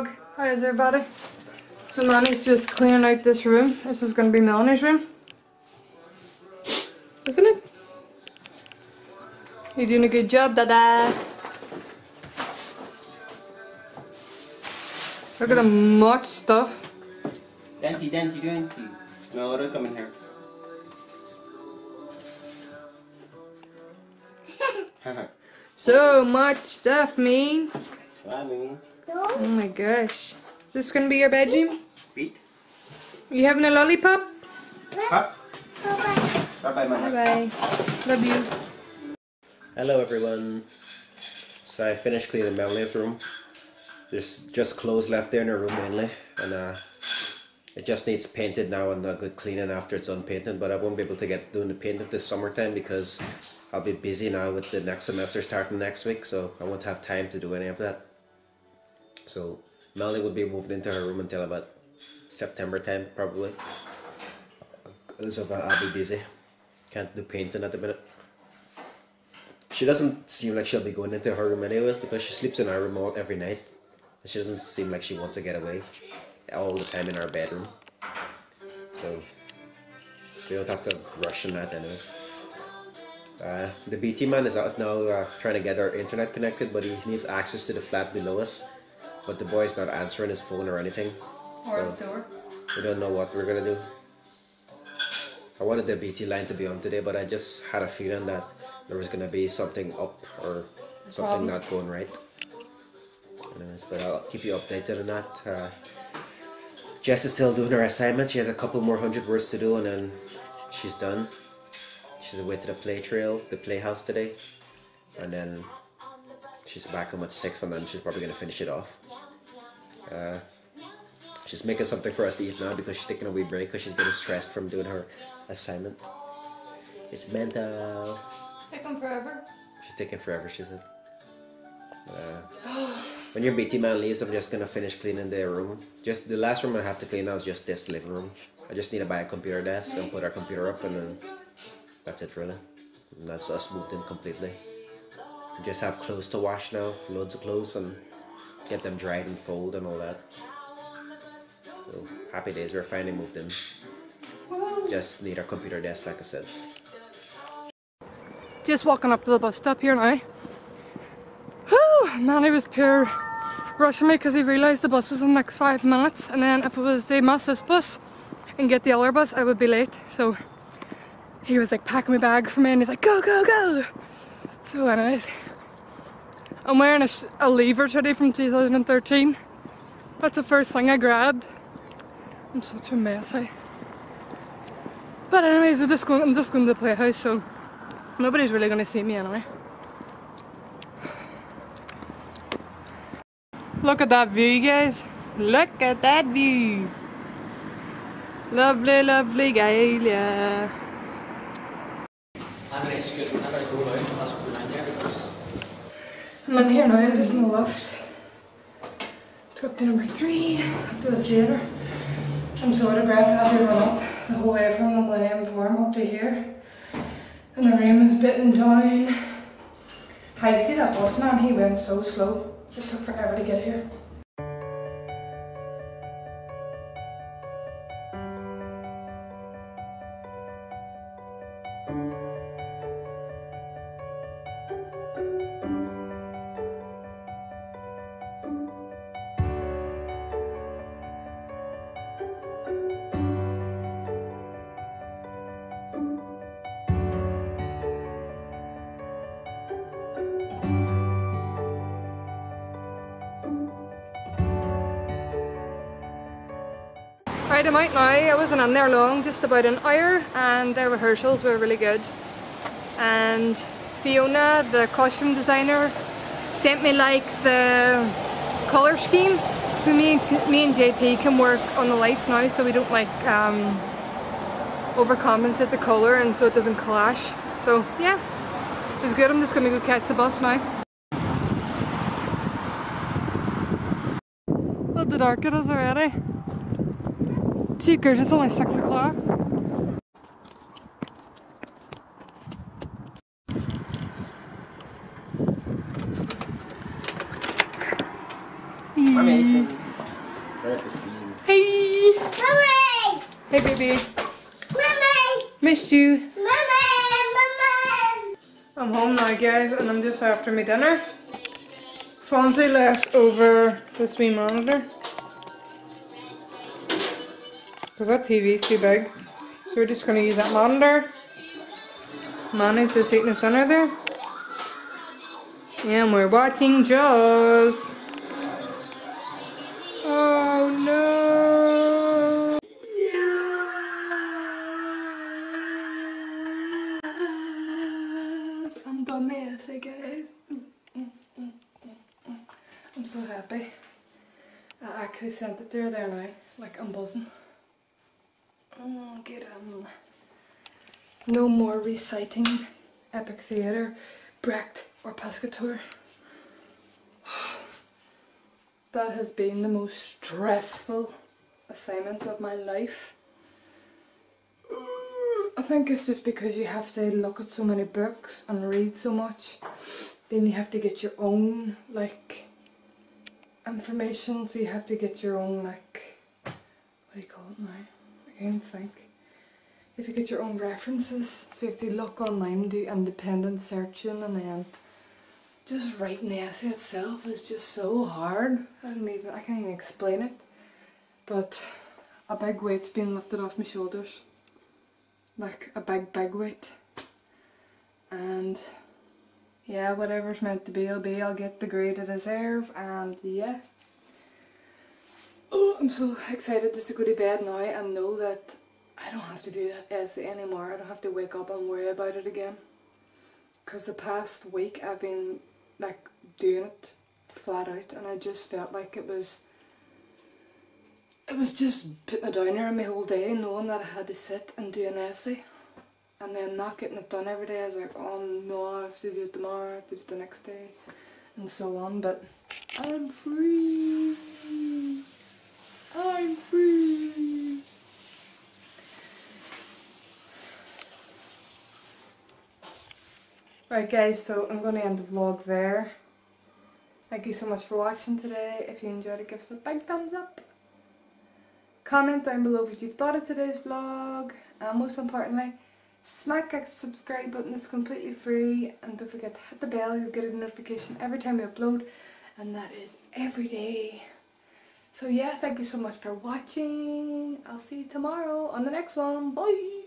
vlog. Hi everybody. So Manny's just cleaning out this room. This is going to be Melanie's room. Isn't it? You're doing a good job, Dada. Look at the much stuff. Dancy, dancy, dancy. No, don't come in here. So much stuff, mean. Swimming. Oh my gosh. Is this going to be your bedroom? Feet. You having a lollipop? Up. Bye bye, Bye mama. bye. Bye. Love you. Hello, everyone. So I finished cleaning Melanie's room. There's just clothes left there in her room mainly, and uh, it just needs painted now and a good cleaning after it's unpainted. But I won't be able to get doing the painting this summertime because I'll be busy now with the next semester starting next week, so I won't have time to do any of that. So Melanie will be moved into her room until about September time, probably. Because of uh, I'll be busy. Can't do painting at the minute. She doesn't seem like she'll be going into her room anyways because she sleeps in our room all, every night. She doesn't seem like she wants to get away all the time in our bedroom. So we don't have to rush on that anyway. Uh, the BT man is out now uh, trying to get our internet connected, but he needs access to the flat below us. But the boy's not answering his phone or anything. Or So- door. We don't know what we're gonna do. I wanted the BT line to be on today, but I just had a feeling that there was gonna be something up or something Problem. not going right. Anyways, but I'll keep you updated on that. Uh, Jess is still doing her assignment. She has a couple more hundred words to do, and then she's done. She's away to the play trail, the playhouse today, and then she's back home at six, and then she's probably gonna finish it off. Uh, She's making something for us to eat now because she's taking a wee break because she's getting stressed from doing her assignment. It's mental. Taking forever. She's taking forever, she said. Uh, when your BT man leaves, I'm just gonna finish cleaning the room. Just the last room I have to clean now is just this living room. I just need to buy a computer desk and put our computer up, and then that's it really. And that's us moved in completely. We just have clothes to wash now, loads of clothes, and get them dried and fold and all that. So happy days, we're finally moved in. Just need our computer desk, like I said. Just walking up to the bus stop here now. Whew, Manny was pure rushing me because he realised the bus was in the next five minutes and then if it was the miss this bus and get the other bus I would be late so he was like packing my bag for me and he's like go go go so anyways I'm wearing a, a lever today from 2013 that's the first thing I grabbed I'm such a mess eh? but anyways we're just going I'm just going to the playhouse so Nobody's really gonna see me anyway. Look at that view, guys. Look at that view. Lovely, lovely Gaelia. I'm in here now, I'm just in the loft. To up to number three, up to the theatre. I'm so out of breath, to run up the whole way from the Millennium Forum up to here. And the rain was bitten down. I see that bus man, he went so slow. It took forever to get here. Right, I'm out now. I wasn't in there long, just about an hour, and their rehearsals were really good. And Fiona, the costume designer, sent me like the colour scheme. So me and, me and JP can work on the lights now so we don't like um, overcompensate the colour and so it doesn't clash. So yeah, it was good. I'm just gonna go catch the bus now. Look the dark it is already. Cheekers, it's only six o'clock. Hey. Mommy! Hey baby, Mommy! missed you. Mommy! Mommy! I'm home now guys and I'm just after my dinner. Fonzie left over this wee monitor. Because that TV's too big. So we're just going to use that monitor. Manny's just eating his dinner there. And we're watching Jaws. Oh no. Yes, I'm done my essay, guys. I'm so happy. I actually sent it her there now. Like, I'm buzzing. Get him. No more reciting epic theatre, Brecht, or Piscator. That has been the most stressful assignment of my life. I think it's just because you have to look at so many books and read so much. Then you have to get your own, like, information. So you have to get your own, like, what do you call it now? I can't think. You to get your own references. So if you have to look online, do independent searching, and then just writing the essay itself is just so hard. I don't even, I can't even explain it. But a big weight's been lifted off my shoulders. Like a big, big weight. And yeah, whatever's meant to be, will be. I'll get the grade I deserve, and yeah. Oh, I'm so excited just to go to bed now and know that I don't have to do that essay anymore. I don't have to wake up and worry about it again. Because the past week I've been like doing it flat out and I just felt like it was it was just putting a downer on my whole day knowing that I had to sit and do an essay and then not getting it done every day. I was like, oh no, I have to do it tomorrow, I have to do it the next day and so on but I'm free. I'm free. Right guys, so I'm going to end the vlog there. Thank you so much for watching today. If you enjoyed it, give us a big thumbs up. Comment down below what you thought of today's vlog. And most importantly, smack that subscribe button, it's completely free. And don't forget to hit the bell, you'll get a notification every time we upload. And that is every day. So yeah, thank you so much for watching. I'll see you tomorrow on the next one. Bye!